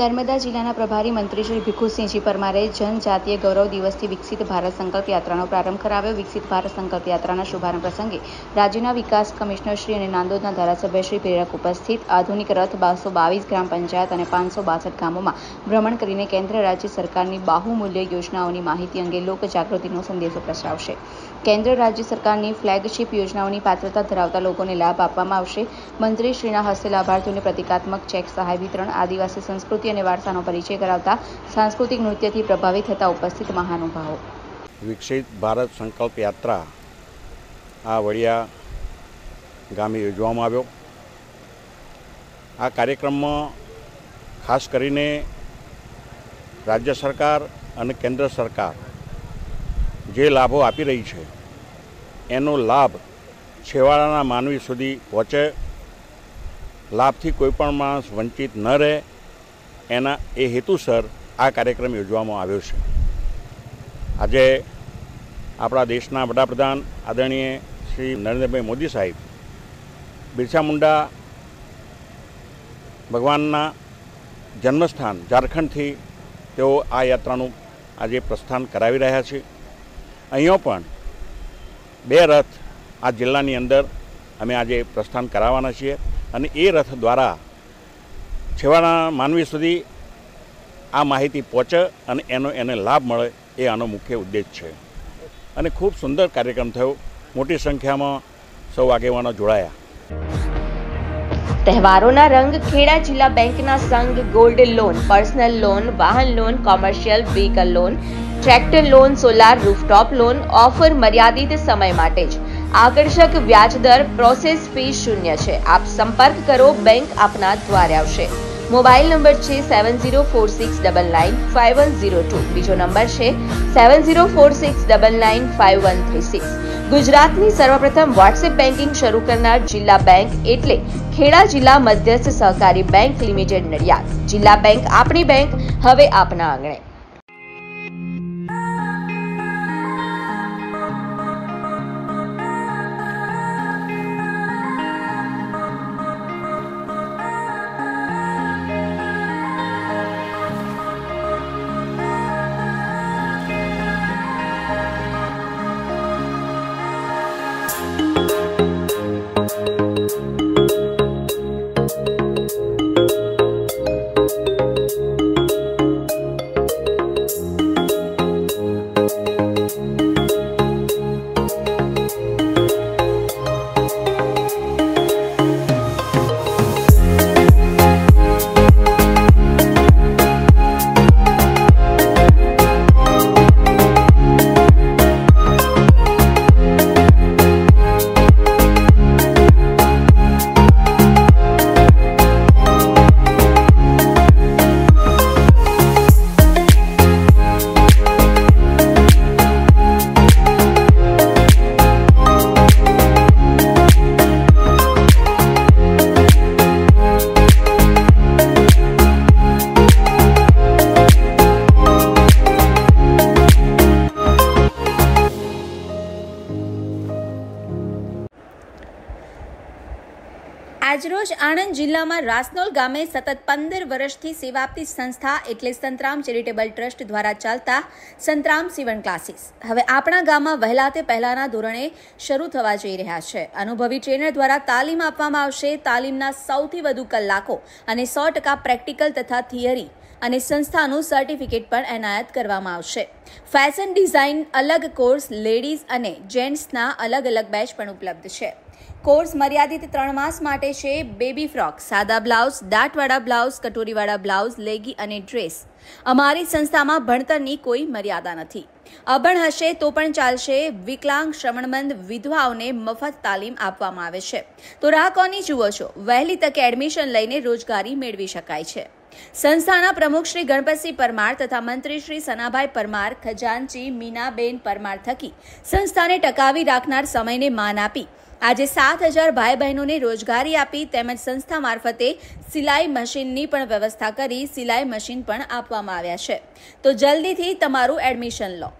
નર્મદા જિલ્લાના પ્રભારી મંત્રી શ્રી ભીખુસિંહજી પરમારે જનજાતીય ગૌરવ દિવસથી વિકસિત ભારત સંકલ્પ યાત્રાનો પ્રારંભ કરાવ્યો. વિકસિત ભારત સંકલ્પ યાત્રાના શુભારંભ પ્રસંગે રાજ્યના વિકાસ કમિશનર શ્રી અને નાંદોદના ધારાસભ્ય શ્રી પ્રેરક ઉપસ્થિત. આધુનિક રથ બારસો બાવીસ ગ્રામ પંચાયત અને પાંચસો બાસઠ ગામોમાં ભ્રમણ કરીને કેન્દ્ર રાજ્ય સરકારની બાહુમૂલ્ય યોજનાઓની માહિતી અંગે લોક જાગૃતિનો સંદેશો પ્રસરાવશે. કેન્દ્ર રાજ્ય સરકારની ફ્લેગશિપ યોજનાઓની પાત્રતા ધરાવતા લોકોને લાભ આપવામાં આવશે. મંત્રીશ્રીના હસ્તે લાભાર્થીઓને પ્રતિકાત્મક ચેક, સહાય વિતરણ, આદિવાસી સંસ્કૃતિ અને વારસાનો પરિચય કરાવતા સાંસ્કૃતિક નૃત્યથી પ્રભાવિત થતા ઉપસ્થિત મહાનુભાવો. વિકસિત ભારત સંકલ્પ યાત્રા આ વડિયા ગામે યોજવામાં આવ્યો. આ કાર્યક્રમમાં ખાસ કરીને રાજ્ય સરકાર અને કેન્દ્ર સરકાર જે લાભો આપી રહી છે, એનો લાભ છેવાડાના માનવી સુધી પહોંચે, લાભથી કોઈપણ માણસ વંચિત ન રહે, એના એ હેતુસર આ કાર્યક્રમ યોજવામાં આવ્યો છે. આજે આપણા દેશના વડાપ્રધાન આદરણીય શ્રી નરેન્દ્રભાઈ મોદી સાહેબ, બિરસા મુંડા ભગવાનના જન્મસ્થાન ઝારખંડથી તેઓ આ યાત્રાનું આજે પ્રસ્થાન કરાવી રહ્યા છે. અહીંયા પણ બે રથ આ જિલ્લાની અંદર અમે આજે પ્રસ્થાન કરાવવાના છીએ અને એ રથ દ્વારા છેવાડા માનવી સુધી આ માહિતી પહોંચે અને એનો એને લાભ મળે એ આનો મુખ્ય ઉદ્દેશ છે. અને ખૂબ સુંદર કાર્યક્રમ થયો. મોટી સંખ્યામાં સૌ આગેવાનો જોડાયા. તહેવારોના રંગ ખેડા જિલ્લા બેંકના સંઘ ગોલ્ડ લોન, પર્સનલ લોન, વાહન loan, commercial, vehicle loan tractor loan, solar rooftop loan, offer મર્યાદિત સમય માટે જ. આકર્ષક વ્યાજદર પ્રોસેસ ફી શૂન્ય છે. આપ સંપર્ક કરો, બેંક આપના દ્વારે આવશે. મોબાઈલ નંબર છે seven zero four six double nine five one zero two બીજો નંબર છે seven zero four six double nine five one three six ગુજરાતની સર્વપ્રથમ વોટ્સએપ બેન્કિંગ શરૂ કરનાર જિલ્લા બેંક એટલે ખેડા જિલ્લા મધ્યસ્થ સહકારી બેંક લિમિટેડ નડિયાદ. જિલ્લા બેંક આપણી બેંક, હવે આપના આંગણે. આજરોજ આણંદ જિલ્લામાં રાસનોલ ગામે સતત પંદર વર્ષથી સેવા આપતી સંસ્થા એટલે સંતરામ ચેરિટેબલ ટ્રસ્ટ દ્વારા ચાલતા સંતરામ સીવણ ક્લાસીસ. હવે આપણા ગામમાં વહેલા તે પહેલાના ધોરણે શરૂ થવા જઈ રહ્યા છે. અનુભવી ટ્રેનર દ્વારા તાલીમ આપવામાં આવશે. તાલીમના સૌથી વધુ કલાકો અને સો ટકા પ્રેક્ટિકલ તથા થિયરી અને સંસ્થાનું સર્ટિફિકેટ પણ એનાયત કરવામાં આવશે. ફેશન ડિઝાઇન અલગ કોર્સ લેડીઝ અને જેન્ટ્સના અલગ અલગ બેચ પણ ઉપલબ્ધ છે. કોર્સ મર્યાદિત ત્રણ માસ માટે છે બેબી ફ્રોક સાદા બ્લાઉઝ દાંટવાળા બ્લાઉઝ કટોરીવાળા બ્લાઉઝ લેગી અને ડ્રેસ અમારી સંસ્થામાં ભણતરની કોઈ મર્યાદા નથી. અભણ હશે તો પણ ચાલશે. વિકલાંગ, શ્રવણમંદ વિધવાઓને મફત તાલીમ આપવામાં આવે છે. તો રાહ કોની જુઓ છો? વહેલી તકે એડમિશન લઈને રોજગારી મેળવી શકાય છે. સંસ્થાના પ્રમુખ શ્રી ગણપતસિંહ પરમાર તથા મંત્રી શ્રી સનાભાઈ પરમાર, ખજાનચી મીનાબેન પરમાર થકી સંસ્થાને ટકાવી રાખનાર સમયને માન આપી. આજે સાત હજાર ભાઈ બહેનોને રોજગારી આપી તેમજ સંસ્થા મારફતે સિલાઈ મશીનની પણ વ્યવસ્થા કરી સિલાઈ મશીન પણ આપવામાં આવ્યા છે. તો જલ્દીથી તમારું એડમિશન લો.